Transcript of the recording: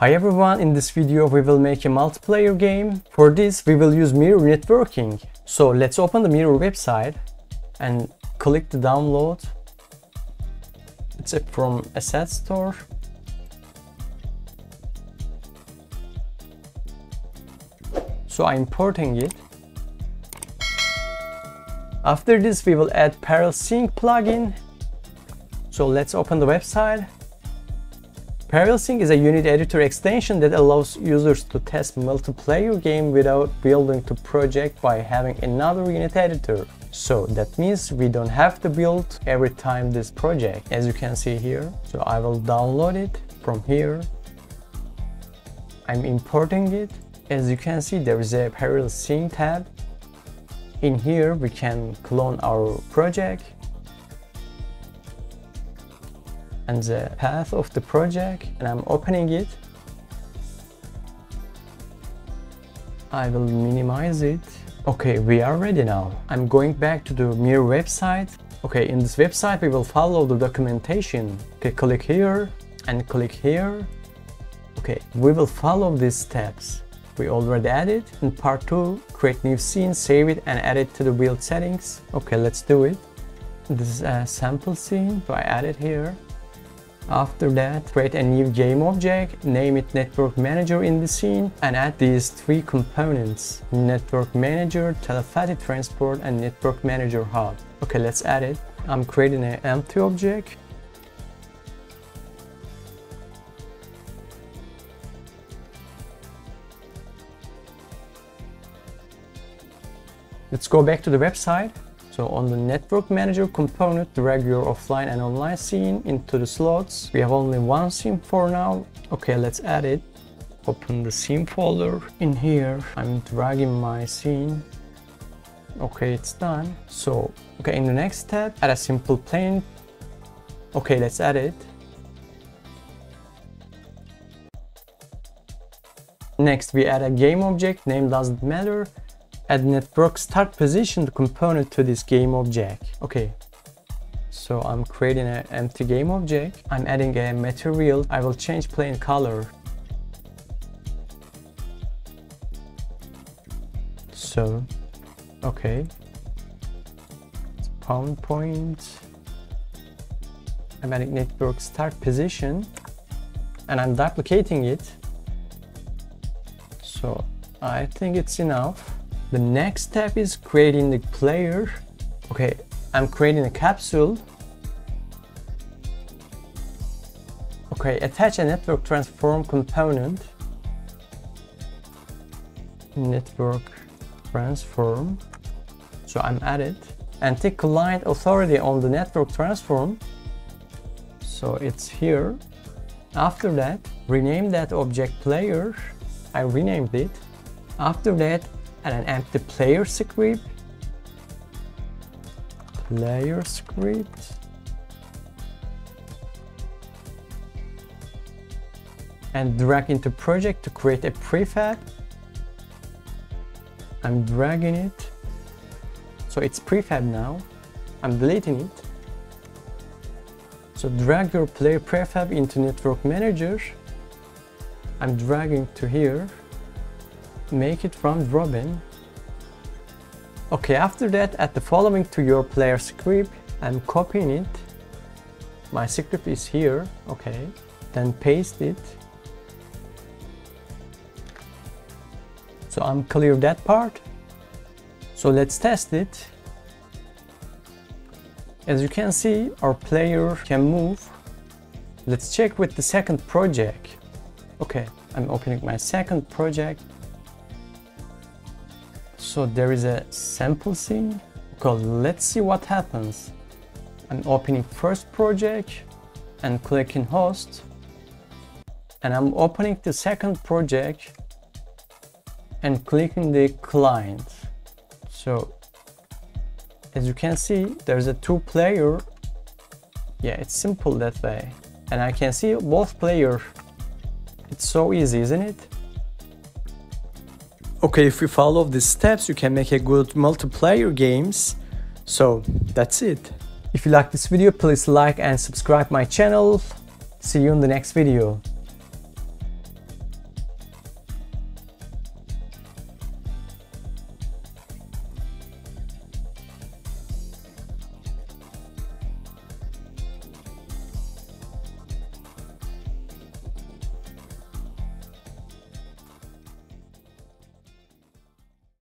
Hi everyone, in this video we will make a multiplayer game. For this we will use mirror networking. So let's open the mirror website and click the download. It's from asset store. So I'm importing it. After this we will add ParrelSync plugin. So let's open the website. ParrelSync is a Unity editor extension that allows users to test multiplayer game without building to project by having another Unity editor. So that means we don't have to build every time this project, as you can see here. So I will download it from here. I'm importing it. As you can see, there is a ParrelSync tab. In here, we can clone our project and the path of the project and I'm opening it. I will minimize it. Okay, we are ready now. I'm going back to the Mirror website. Okay, in this website we will follow the documentation. Okay, click here and click here. Okay, we will follow these steps. We already added. In part 2, create new scene, save it and add it to the build settings. Okay, let's do it. This is a sample scene, so I add it here. After that, create a new game object, name it Network Manager in the scene, and add these three components, Network Manager, Telepathy Transport, and Network Manager HUD. Okay, let's add it. I'm creating an empty object. Let's go back to the website. So on the network manager component, drag your offline and online scene into the slots. We have only one scene for now. Okay, let's add it. Open the scene folder. In here, I'm dragging my scene. Okay, it's done. So, okay, in the next step, add a simple plane. Okay, let's add it. Next, we add a game object, name doesn't matter add network start position component to this game object. Okay, so I'm creating an empty game object. I'm adding a material. I will change plane color. So, okay. Spawn point. I'm adding network start position and I'm duplicating it. So I think it's enough. The next step is creating the player. Okay, I'm creating a capsule. Okay, attach a network transform component. Network transform. So I'm at it. And take client authority on the network transform. So it's here. After that, rename that object player. I renamed it. After that, and an empty player script. Player script. And drag into project to create a prefab. I'm dragging it. So it's prefab now. I'm deleting it. So drag your player prefab into network manager. I'm dragging to here make it round robin. Okay, after that, add the following to your player script. I'm copying it. My script is here, okay. Then paste it. So I'm clear that part. So let's test it. As you can see, our player can move. Let's check with the second project. Okay, I'm opening my second project. So there is a sample scene. Okay, let's see what happens. I'm opening first project and clicking host. And I'm opening the second project and clicking the client. So as you can see, there's a two player. Yeah, it's simple that way. And I can see both player. It's so easy, isn't it? Okay, if you follow these steps, you can make a good multiplayer games. So that's it. If you like this video, please like and subscribe my channel. See you in the next video.